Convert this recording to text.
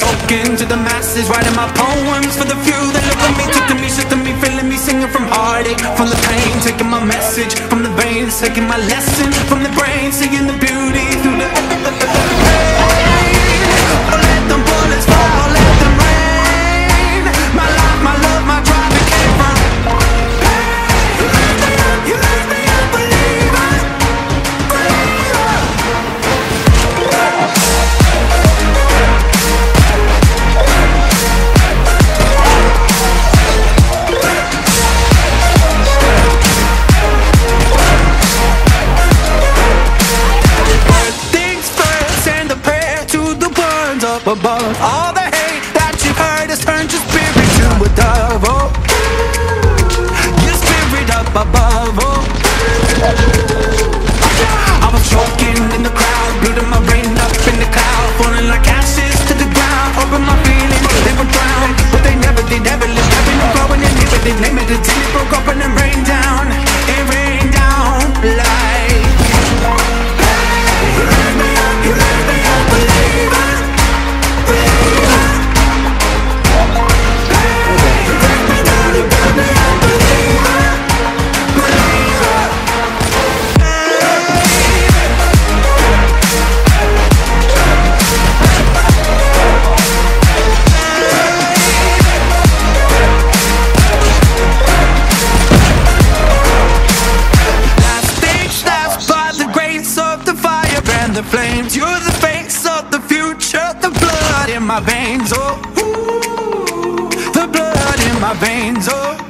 Soak into the masses, writing my poems for the few that look at me, taking me, shifting me, feeling me, singing from heartache, from the pain, taking my message from the veins, taking my lesson from the brain, seeing the beauty up. All the flames. You're the face of the future The blood in my veins, oh. Ooh, The blood in my veins, oh.